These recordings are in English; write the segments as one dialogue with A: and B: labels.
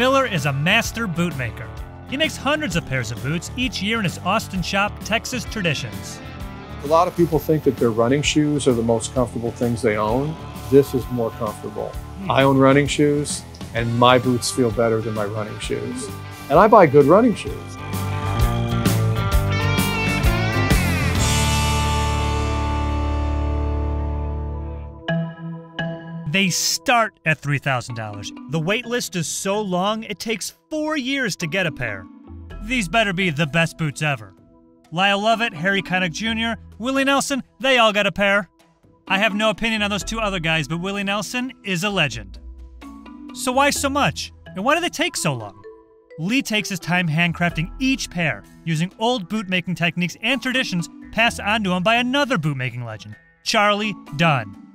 A: Miller is a master bootmaker. He makes hundreds of pairs of boots each year in his Austin shop, Texas Traditions.
B: A lot of people think that their running shoes are the most comfortable things they own. This is more comfortable. Hmm. I own running shoes, and my boots feel better than my running shoes. And I buy good running shoes.
A: They start at $3,000. The wait list is so long, it takes four years to get a pair. These better be the best boots ever. Lyle Lovett, Harry Connick Jr., Willie Nelson, they all got a pair. I have no opinion on those two other guys, but Willie Nelson is a legend. So why so much? And why do they take so long? Lee takes his time handcrafting each pair, using old bootmaking techniques and traditions passed on to him by another bootmaking legend, Charlie Dunn.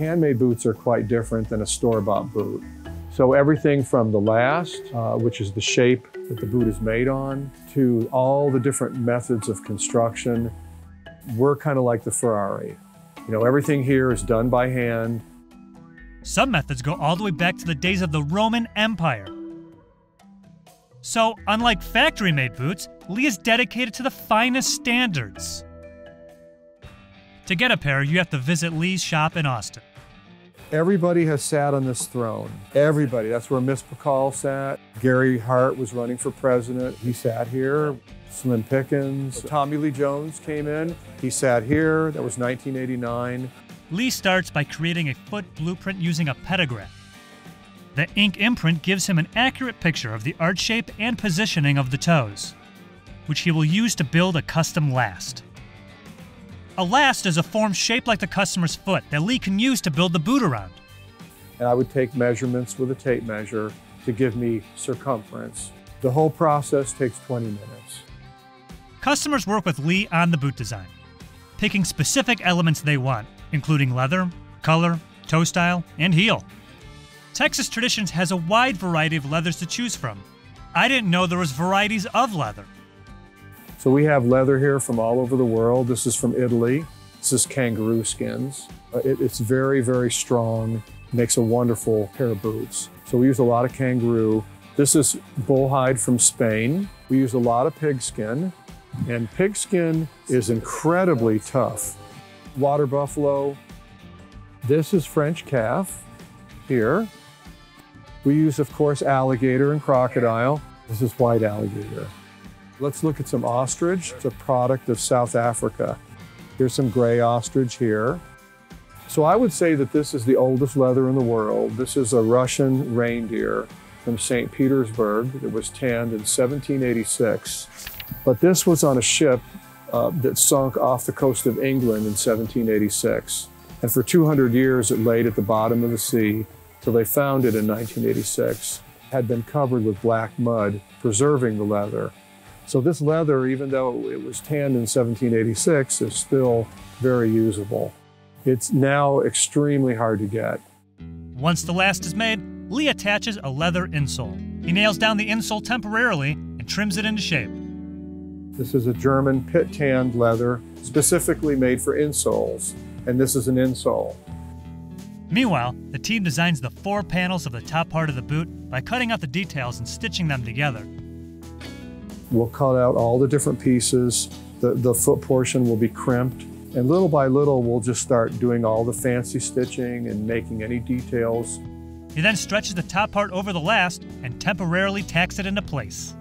B: Handmade boots are quite different than a store-bought boot. So everything from the last, uh, which is the shape that the boot is made on, to all the different methods of construction, we're kind of like the Ferrari. You know, everything here is done by hand.
A: Some methods go all the way back to the days of the Roman Empire. So, unlike factory made boots, Lee is dedicated to the finest standards. To get a pair, you have to visit Lee's shop in Austin.
B: Everybody has sat on this throne. Everybody. That's where Miss Pakal sat. Gary Hart was running for president. He sat here. Slim Pickens. Tommy Lee Jones came in. He sat here. That was 1989.
A: Lee starts by creating a foot blueprint using a pedograph. The ink imprint gives him an accurate picture of the arch shape and positioning of the toes, which he will use to build a custom last. A last is a form shaped like the customer's foot that Lee can use to build the boot around.
B: And I would take measurements with a tape measure to give me circumference. The whole process takes 20 minutes.
A: Customers work with Lee on the boot design, picking specific elements they want, including leather, color, toe style, and heel. Texas Traditions has a wide variety of leathers to choose from. I didn't know there was varieties of leather.
B: So we have leather here from all over the world. This is from Italy. This is kangaroo skins. Uh, it, it's very, very strong. Makes a wonderful pair of boots. So we use a lot of kangaroo. This is bull hide from Spain. We use a lot of pigskin. And pigskin is incredibly tough. Water buffalo. This is French calf here. We use, of course, alligator and crocodile. This is white alligator. Let's look at some ostrich. It's a product of South Africa. Here's some gray ostrich here. So I would say that this is the oldest leather in the world. This is a Russian reindeer from St. Petersburg that was tanned in 1786. But this was on a ship uh, that sunk off the coast of England in 1786. And for 200 years, it laid at the bottom of the sea till they found it in 1986. It had been covered with black mud, preserving the leather. So this leather, even though it was tanned in 1786, is still very usable. It's now extremely hard to get.
A: Once the last is made, Lee attaches a leather insole. He nails down the insole temporarily and trims it into shape.
B: This is a German pit tanned leather specifically made for insoles, and this is an insole.
A: Meanwhile, the team designs the four panels of the top part of the boot by cutting out the details and stitching them together.
B: We'll cut out all the different pieces. The, the foot portion will be crimped. And little by little, we'll just start doing all the fancy stitching and making any details.
A: He then stretches the top part over the last and temporarily tacks it into place.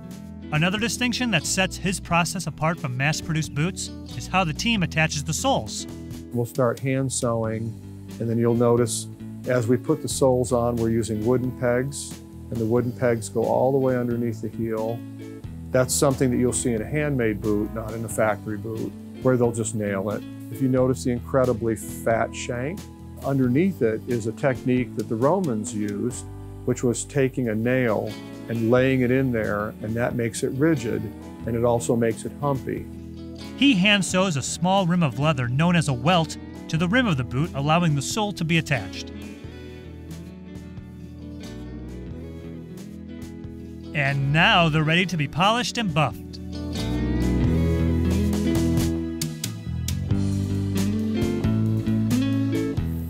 A: Another distinction that sets his process apart from mass produced boots is how the team attaches the soles.
B: We'll start hand sewing, and then you'll notice as we put the soles on, we're using wooden pegs, and the wooden pegs go all the way underneath the heel. That's something that you'll see in a handmade boot, not in a factory boot, where they'll just nail it. If you notice the incredibly fat shank, underneath it is a technique that the Romans used, which was taking a nail and laying it in there, and that makes it rigid, and it also makes it humpy.
A: He hand sews a small rim of leather known as a welt to the rim of the boot, allowing the sole to be attached. And now they're ready to be polished and buffed.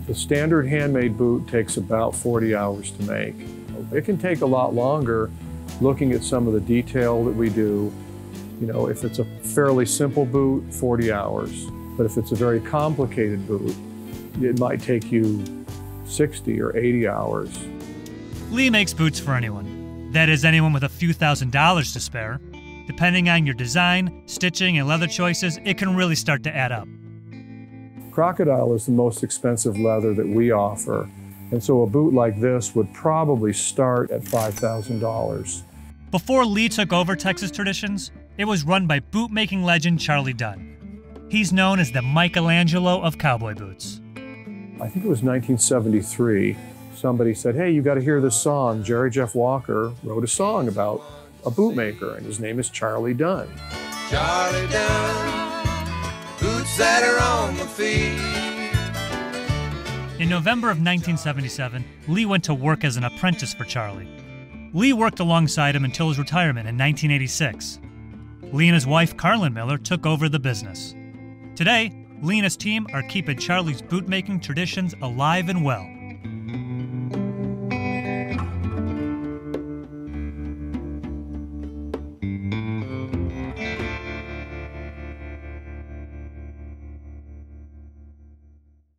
B: The standard handmade boot takes about 40 hours to make. It can take a lot longer looking at some of the detail that we do. You know, if it's a fairly simple boot, 40 hours. But if it's a very complicated boot, it might take you 60 or 80 hours.
A: Lee makes boots for anyone. That is, anyone with a few thousand dollars to spare. Depending on your design, stitching, and leather choices, it can really start to add up.
B: Crocodile is the most expensive leather that we offer. And so a boot like this would probably start at $5,000.
A: Before Lee took over Texas Traditions, it was run by bootmaking legend Charlie Dunn. He's known as the Michelangelo of cowboy boots.
B: I think it was 1973. Somebody said, Hey, you got to hear this song. Jerry Jeff Walker wrote a song about a bootmaker, and his name is Charlie Dunn. Charlie Dunn,
A: boots that are on the feet. In November of 1977, Lee went to work as an apprentice for Charlie. Lee worked alongside him until his retirement in 1986. Lee and his wife, Carlin Miller, took over the business. Today, Lee and his team are keeping Charlie's bootmaking traditions alive and well.